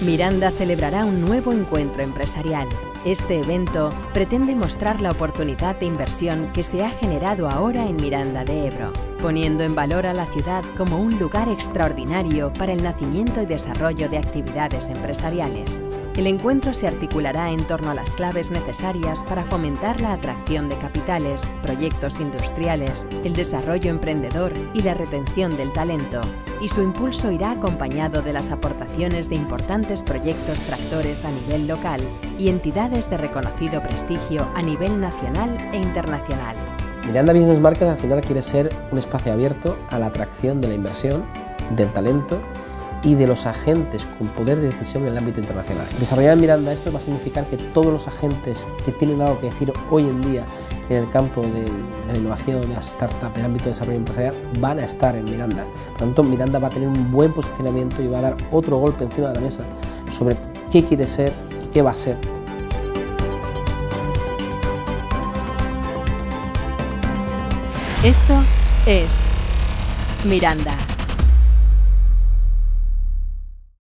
Miranda celebrará un nuevo encuentro empresarial. Este evento pretende mostrar la oportunidad de inversión que se ha generado ahora en Miranda de Ebro, poniendo en valor a la ciudad como un lugar extraordinario para el nacimiento y desarrollo de actividades empresariales. El encuentro se articulará en torno a las claves necesarias para fomentar la atracción de capitales, proyectos industriales, el desarrollo emprendedor y la retención del talento, y su impulso irá acompañado de las aportaciones de importantes proyectos tractores a nivel local y entidades de reconocido prestigio a nivel nacional e internacional. Miranda Business Market al final quiere ser un espacio abierto a la atracción de la inversión, del talento y de los agentes con poder de decisión en el ámbito internacional. Desarrollar en Miranda esto va a significar que todos los agentes que tienen algo que decir hoy en día en el campo de, la innovación, de las startups, en el ámbito de desarrollo empresarial, van a estar en Miranda. Por lo tanto, Miranda va a tener un buen posicionamiento y va a dar otro golpe encima de la mesa sobre qué quiere ser qué va a ser. Esto es Miranda.